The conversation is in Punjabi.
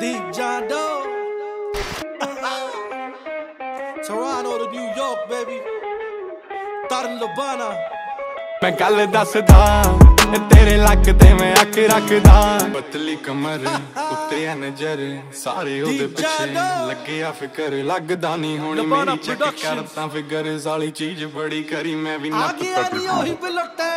Deep John Doe. Toronto to New York, baby. Tarn Labana. ਮੈਂ ਗੱਲ ਦੱਸਦਾ ਤੇਰੇ ਲੱਕ ਤੇ ਮੈਂ ਅੱਖ ਰੱਖਦਾ ਪਤਲੀ ਕਮਰ ਉੱਤੇ ਨਜ਼ਰ ਸਾਰੇ ਉਹਦੇ ਪਿੱਛੇ ਲੱਗਿਆ ਫਿਕਰ ਲੱਗਦਾ ਨਹੀਂ ਹੁਣ ਮੇਰੀ ਚੈੱਕ ਕਰਦਾ ਫਿਗਰ ਸਾਲੀ ਚੀਜ਼ ਬੜੀ ਕਰੀ ਮੈਂ ਵੀ ਆ ਨੱਤ ਗਿਆ ਨੀ ਉਹੀ ਬਿਲਟੇ